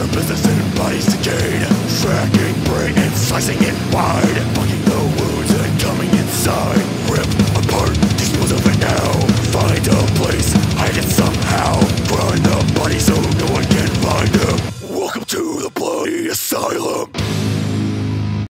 surfaces and bodies decayed Tracking brain and slicing it wide. Fucking the wounds and coming inside. Rip apart, dispose of it now. Find a place, hide it somehow. Grind the body so no one can find him Welcome to the bloody asylum.